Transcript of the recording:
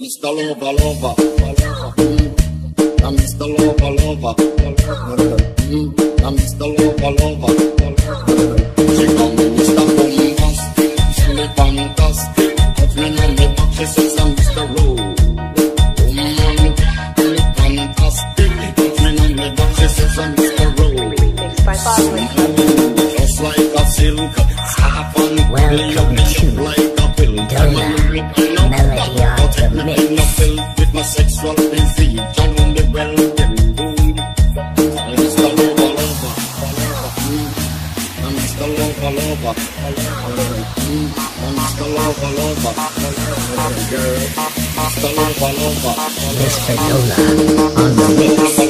Mr. Lover, lover, mm. I'm Mr. Lover, lover, mm. I'm Mr. Lover, lover. She call me Mr. Boombastic, me in a with my sexual disease. John on the well, then boom. I'm. Mm. I'm. Lover, lover. Mm. I'm Mr. Lover, lover. Girl, Mr. Lover, lover. Mr. Dola on the mix.